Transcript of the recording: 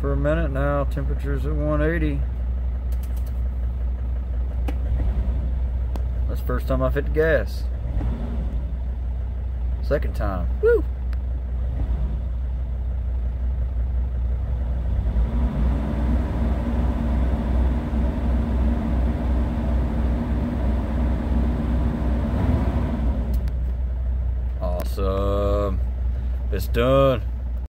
for a minute now. Temperature's at 180. That's the first time I've hit the gas. Second time. Woo! Awesome. It's done.